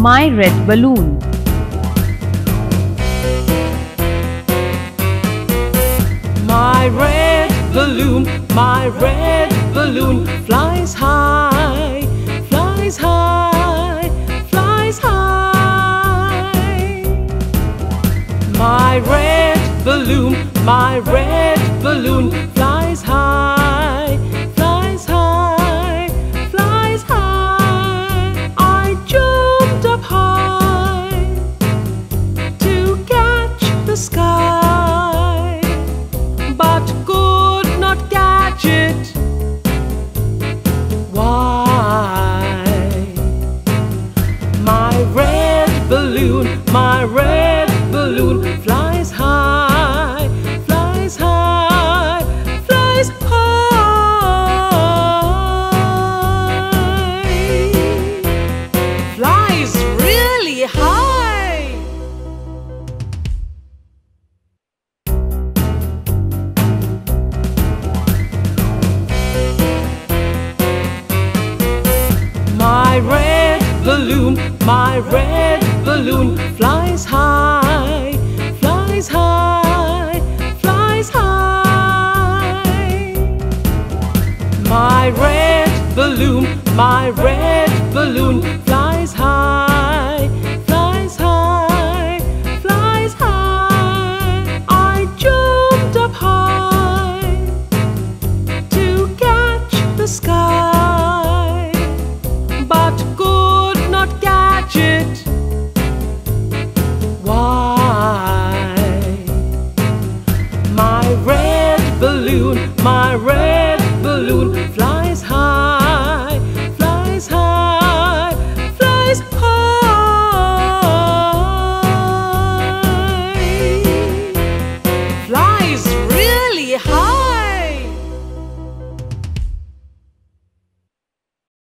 My red balloon. My red balloon, my red balloon flies high, flies high, flies high. My red balloon, my red balloon flies high, sky, but could not catch it. Why? My red balloon, my red balloon balloon, my red balloon flies high, flies high, flies high. My red balloon, my red balloon flies high, flies high, flies high. I jumped up high to catch the sky. balloon, my red.